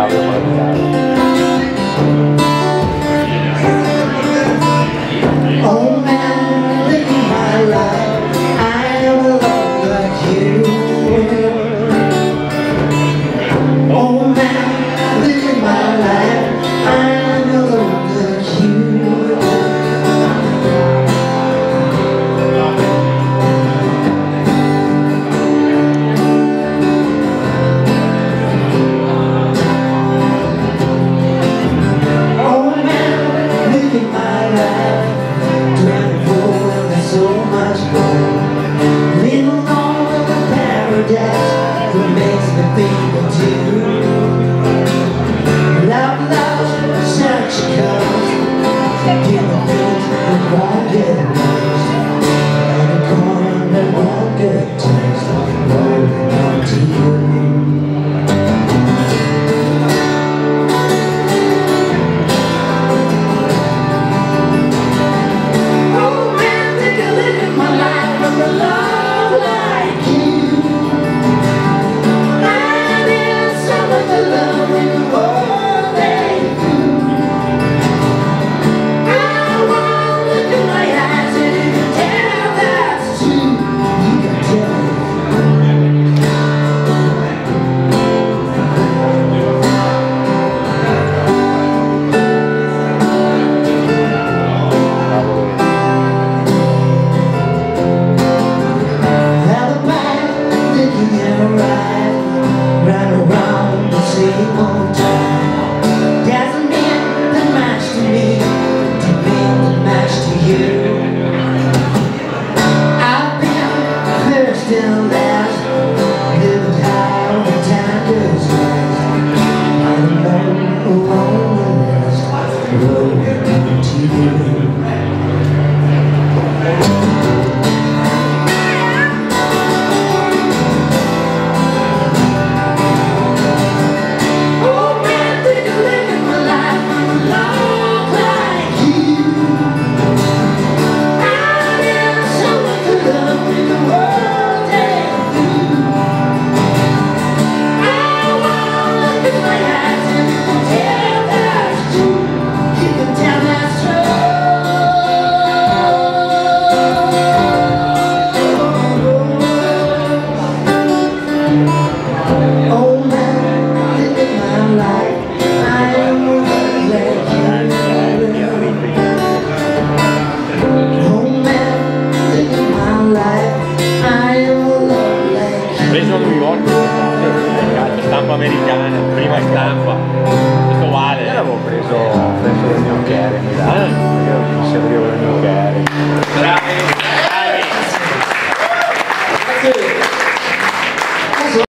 salve a humanidade. paradise that makes me think of you. Love, love. americana, prima stampa, Questo vale. Io l'avevo preso preso il mio Kerry, mi dà, perché non sapevo il mio Kerry.